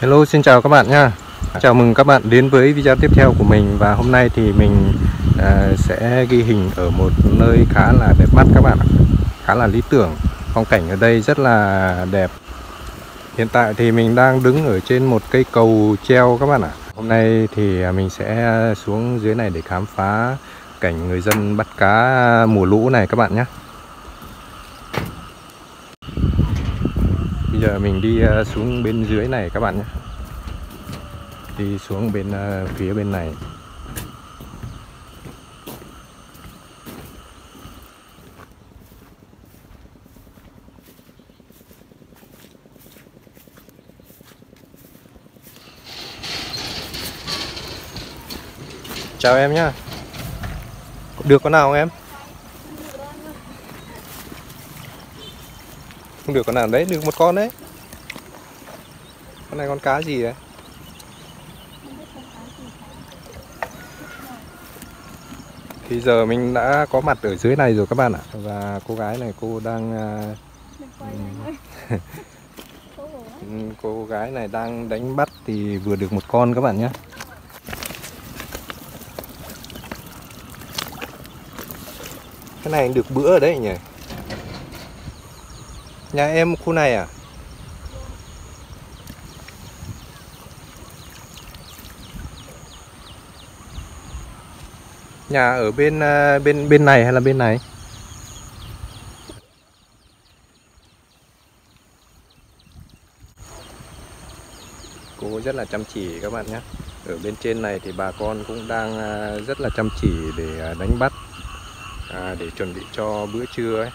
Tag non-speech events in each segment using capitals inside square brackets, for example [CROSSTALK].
Hello xin chào các bạn nha Chào mừng các bạn đến với video tiếp theo của mình Và hôm nay thì mình uh, sẽ ghi hình ở một nơi khá là đẹp mắt các bạn ạ. Khá là lý tưởng Phong cảnh ở đây rất là đẹp. Hiện tại thì mình đang đứng ở trên một cây cầu treo các bạn ạ. Hôm nay thì mình sẽ xuống dưới này để khám phá cảnh người dân bắt cá mùa lũ này các bạn nhé giờ mình đi ờ, xuống bên dưới này các bạn nhé. Đi xuống bên ờ, phía bên này. Chào em nhá. Được con nào không em? Không được con nào đấy, được một con đấy. Con này con cá gì đấy? Thì giờ mình đã có mặt ở dưới này rồi các bạn ạ. Và cô gái này cô đang [LAUGHS] Cô gái này đang đánh bắt thì vừa được một con các bạn nhé. Cái này được bữa ở đấy nhỉ Nhà em khu này à? Nhà ở bên à, bên bên này hay là bên này? Cô rất là chăm chỉ các bạn nhé. Ở bên trên này thì bà con cũng đang à, rất là chăm chỉ để à, đánh bắt để chuẩn bị cho bữa trưa ấy.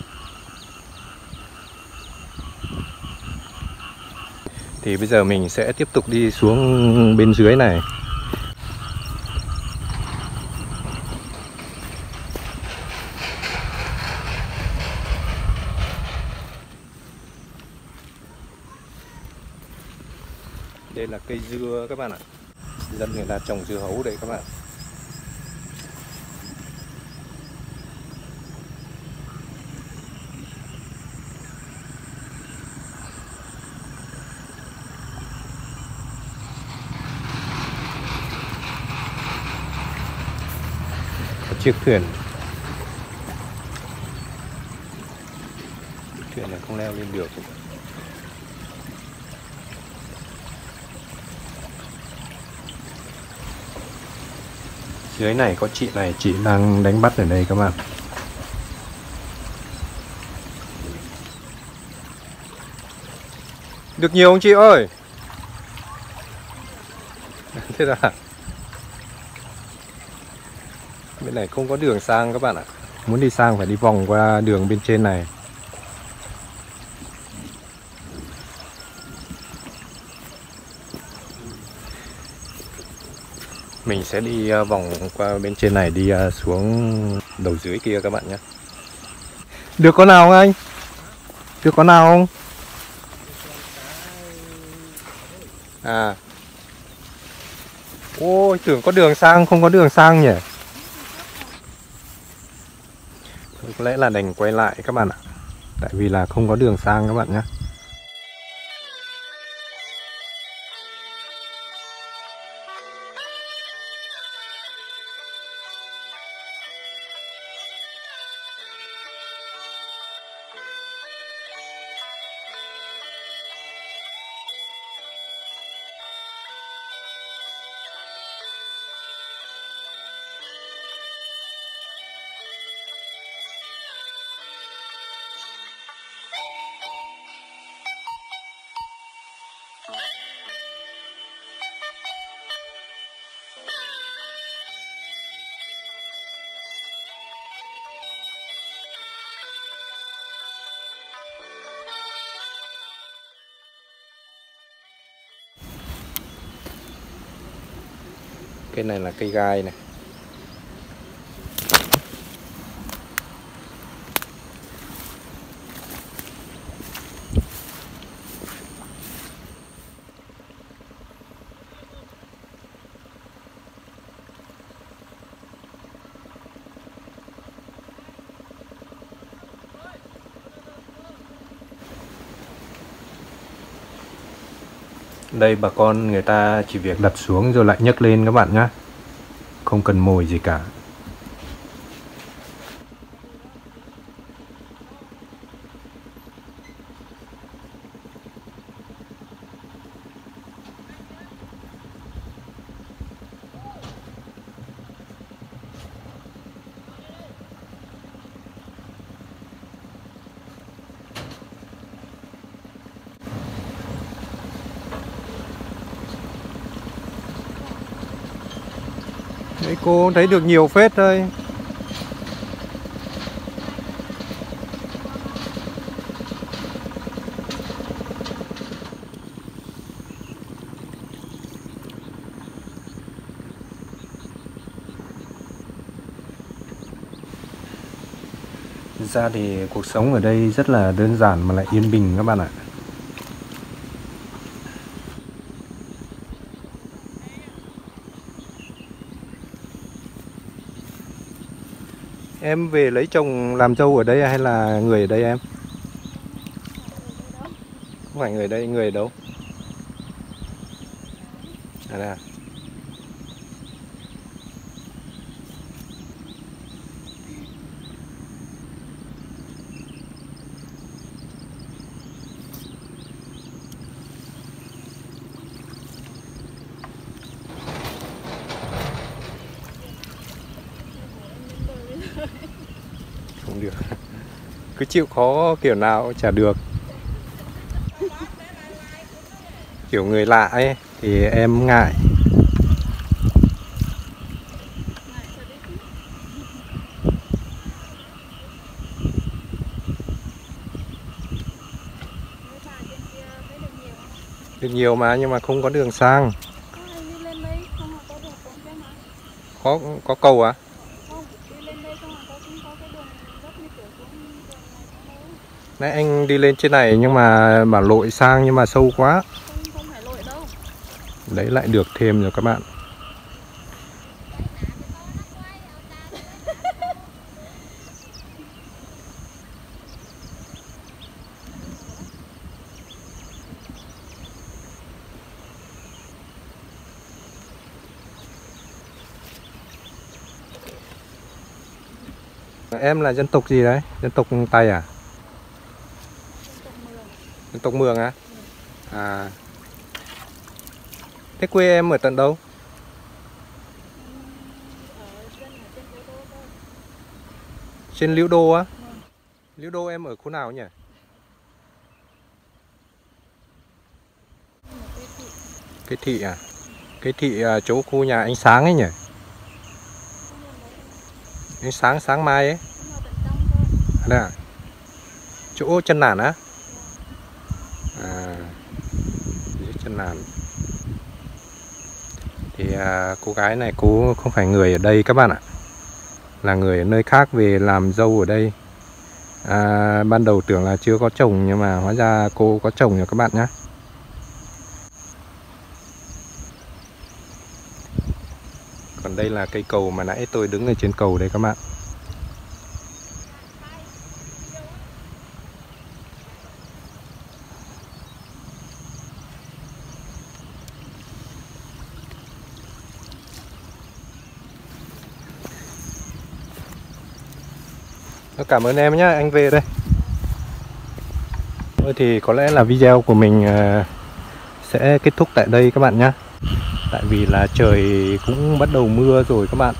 Thì bây giờ mình sẽ tiếp tục đi xuống bên dưới này. Đây là cây dưa các bạn ạ. Dân người ta trồng dưa hấu đây các bạn. Chiếc thuyền. Thuyền này không leo lên được. Dưới này có chị này, chị đang đánh bắt ở đây các bạn. Được nhiều không chị ơi? [LAUGHS] Thế là bên này không có đường sang các bạn ạ. Muốn đi sang phải đi vòng qua đường bên trên này. Mình sẽ đi ờ, vòng qua bên trên này, đi ờ, xuống đầu dưới kia các bạn nhé. Được con nào không anh? Được con nào không? À. Ôi, tưởng có đường sang, không có đường sang nhỉ có lẽ là đành quay lại các bạn ạ. Tại vì là không có đường sang các bạn nhé. Cây này là cây gai này. Đây bà con người ta chỉ việc đặt xuống rồi lại nhấc lên các bạn nhé Không cần mồi gì cả. Đấy, cô thấy được nhiều phết thôi ra thì cuộc sống ở đây rất là đơn giản mà lại yên bình các bạn ạ. Em về lấy chồng làm dâu ở đây hay là người ở đây em? Không phải người đây, người ở đâu? À đây à? Không được cứ chịu khó kiểu nào chả được. Kiểu người lạ ấy Thì em ngại. Được nhiều mà nhưng mà không có đường sang. Có có cầu à? Nãy anh đi lên trên này nhưng mà bảo lội sang nhưng mà sâu quá không không phải lội đâu Đấy lại được thêm rồi các bạn Em là dân tộc gì đấy? Dân tộc Tây à? Tộc mường á? À Thế quê em ở tận đâu? trên Liễu Đô á? Liễu Đô em ở khu nào nhỉ? cái thị à? Cái thị à, chỗ khu nhà ánh sáng ấy nhỉ? Ánh sáng sáng mai ấy Đây à? Chỗ chân nản á? À làm Thì à, cô gái này cô không phải người ở đây các bạn ạ. Là người ở nơi khác về làm dâu ở đây. À, Ban đầu tưởng là chưa có chồng nhưng mà hóa ra cô có chồng rồi các bạn nhé Còn đây là cây cầu mà nãy tôi đứng ở trên cầu đây các bạn. Cảm ơn em nhé, anh về đây. Thôi thì có lẽ là video của mình ờ, sẽ kết thúc tại đây các bạn nhé. Tại vì là trời cũng bắt đầu mưa rồi các bạn.